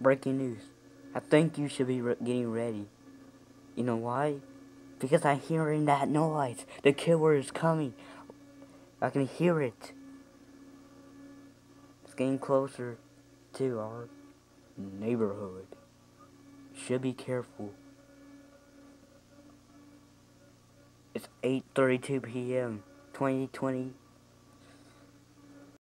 breaking news. I think you should be re getting ready. You know why? Because I'm hearing that noise. The killer is coming. I can hear it. It's getting closer to our neighborhood. Should be careful. It's 8:32 p.m. 2020